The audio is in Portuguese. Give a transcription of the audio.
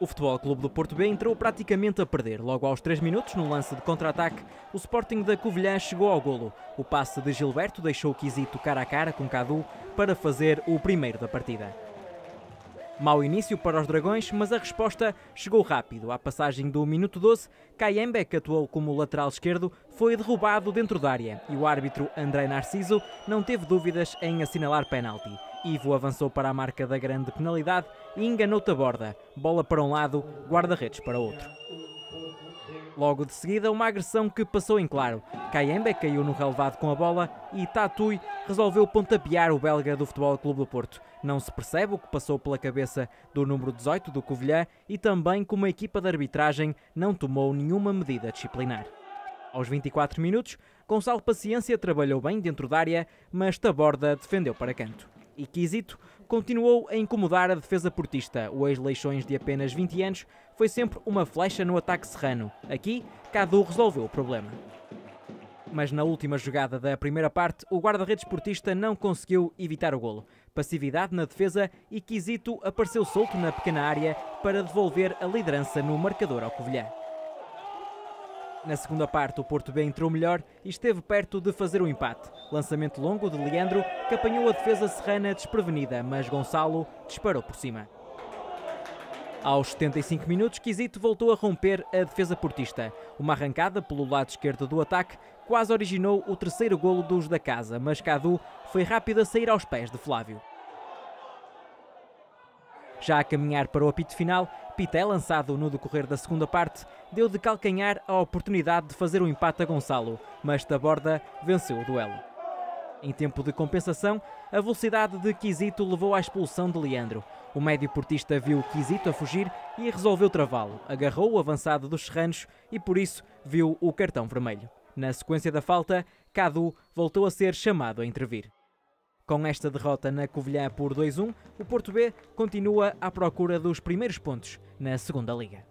O Futebol Clube do Porto B entrou praticamente a perder. Logo aos 3 minutos, no lance de contra-ataque, o Sporting da Covilhã chegou ao golo. O passe de Gilberto deixou Quisito cara a cara com Cadu para fazer o primeiro da partida. Mau início para os Dragões, mas a resposta chegou rápido. À passagem do minuto 12, Cayembe, que atuou como lateral esquerdo, foi derrubado dentro da área e o árbitro André Narciso não teve dúvidas em assinalar penalti. Ivo avançou para a marca da grande penalidade e enganou-te a borda. Bola para um lado, guarda-redes para outro. Logo de seguida, uma agressão que passou em claro. Cayembe caiu no relevado com a bola e Tatui resolveu pontapear o belga do Futebol Clube do Porto. Não se percebe o que passou pela cabeça do número 18 do Covilhã e também como a equipa de arbitragem não tomou nenhuma medida disciplinar. Aos 24 minutos, Gonçalo Paciência trabalhou bem dentro da área, mas Taborda defendeu para canto e Quisito continuou a incomodar a defesa portista. O ex-leixões de apenas 20 anos foi sempre uma flecha no ataque serrano. Aqui, Cadu resolveu o problema. Mas na última jogada da primeira parte, o guarda-redes portista não conseguiu evitar o golo. Passividade na defesa e Quisito apareceu solto na pequena área para devolver a liderança no marcador ao Covilhã. Na segunda parte, o Porto B entrou melhor e esteve perto de fazer o um empate. Lançamento longo de Leandro, que apanhou a defesa serrana desprevenida, mas Gonçalo disparou por cima. Aos 75 minutos, Quisito voltou a romper a defesa portista. Uma arrancada pelo lado esquerdo do ataque quase originou o terceiro golo dos da casa, mas Cadu foi rápido a sair aos pés de Flávio. Já a caminhar para o apito final, Pité, lançado no decorrer da segunda parte, deu de calcanhar a oportunidade de fazer o um empate a Gonçalo, mas Taborda venceu o duelo. Em tempo de compensação, a velocidade de Quisito levou à expulsão de Leandro. O médio portista viu Quisito a fugir e resolveu travá-lo. Agarrou o avançado dos serranos e por isso viu o cartão vermelho. Na sequência da falta, Cadu voltou a ser chamado a intervir. Com esta derrota na Covilhã por 2-1, o Porto B continua à procura dos primeiros pontos na Segunda Liga.